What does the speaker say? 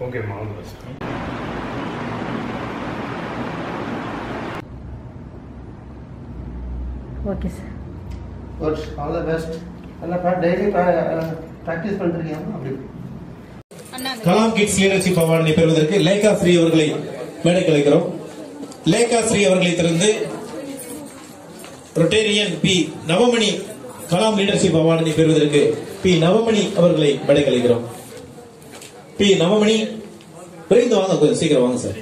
ஓகேம்மா all the best okay sir. Good all the best நல்லா daily practice பண்ணிருக்கீங்க அப்படி. கலாம் கிட்ஸ் லீடர்ஷிப் அவார்டினை பெறுவதற்கு லேகா ஸ்ரீ அவர்களை மேடைக்கு அழைக்கிறோம் லேகா ஸ்ரீ அவர்களை திறந்து Rotarian P Navamani Kalam leadership அவார்டினை பெறுவதற்கு பி நவமணி அவர்களை மேடைக்கு அழைக்கிறோம் பி நவமணி விரைந்து வாங்க கொஞ்சம் சீக்கிரம் வாங்க சார்.